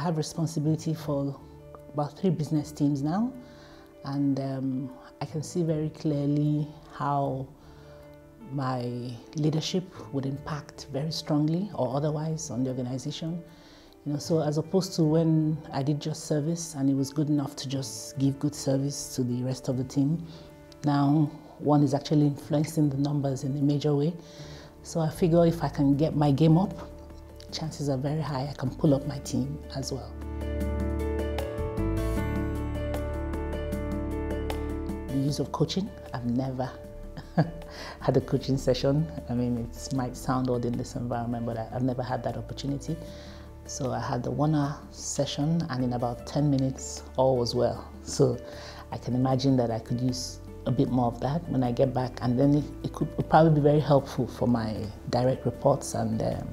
have responsibility for about three business teams now, and um, I can see very clearly how my leadership would impact very strongly or otherwise on the organization. You know, so as opposed to when I did just service and it was good enough to just give good service to the rest of the team, now one is actually influencing the numbers in a major way. So I figure if I can get my game up, chances are very high I can pull up my team as well. The use of coaching, I've never had a coaching session. I mean, it might sound odd in this environment, but I've never had that opportunity. So I had the one hour session, and in about 10 minutes, all was well. So I can imagine that I could use a bit more of that when I get back, and then it, it could probably be very helpful for my direct reports. And um,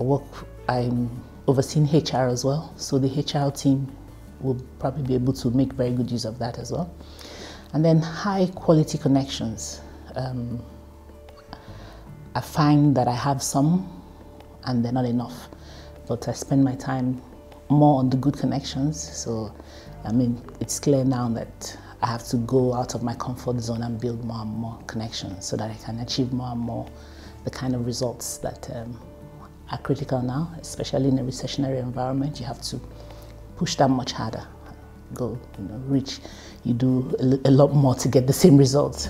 I work, I'm overseeing HR as well, so the HR team will probably be able to make very good use of that as well. And then high quality connections. Um, I find that I have some, and they're not enough but I spend my time more on the good connections. So, I mean, it's clear now that I have to go out of my comfort zone and build more and more connections so that I can achieve more and more the kind of results that um, are critical now, especially in a recessionary environment. You have to push that much harder, go, you know, reach, you do a, a lot more to get the same results.